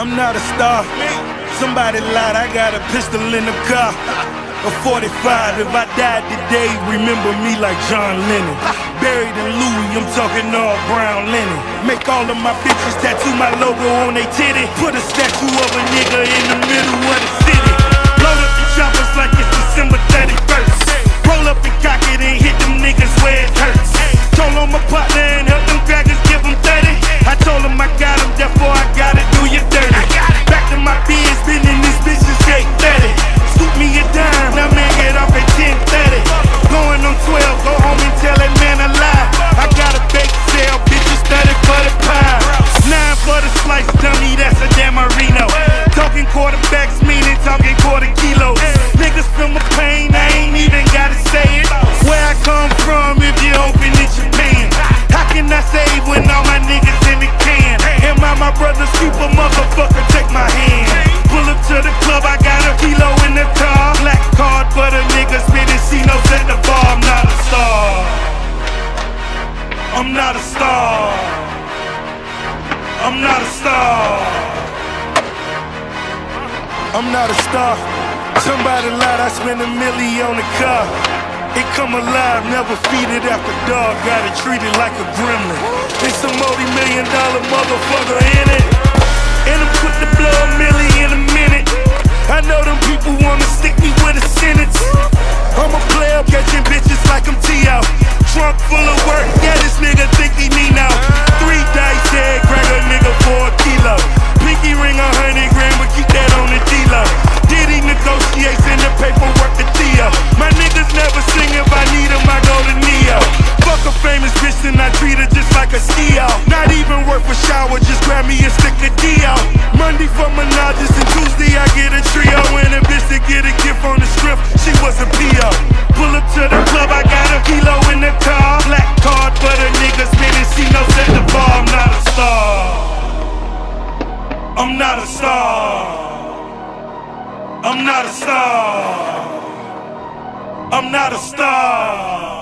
I'm not a star. Somebody lied, I got a pistol in the car. A 45, if I died today, remember me like John Lennon. Buried in Louis, I'm talking all brown linen. Make all of my bitches tattoo my logo on they titty. Put a statue of a nigga in not a star. I'm not a star. I'm not a star. Somebody lied, I spent a milli on the car. It come alive, never feed it after dog. Got it treated like a gremlin. It's a multi-million dollar motherfucker in it. And I put the blow a milli in a minute. I know them people wanna stick me with a sentence. I'm a player catching bitches like I'm T.O. Trunk full of shower, just grab me a stick of Dio. Monday for Menages and Tuesday I get a trio. And a bitch to get a gift on the script, she was a PO. Pull up to the club, I got a kilo in the car. Black card for the niggas, spinning C-notes at the bar. I'm not a star. I'm not a star. I'm not a star. I'm not a star.